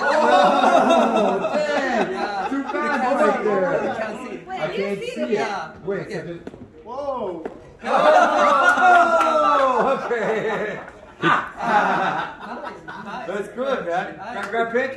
Oh, dang. Yeah. Too You fast can't right there. I can't see. Wait, I can't see see it. Yeah. Wait, Okay. so. Whoa. Oh, okay. Nice, nice. That's good, man. Nice. Can I grab pick?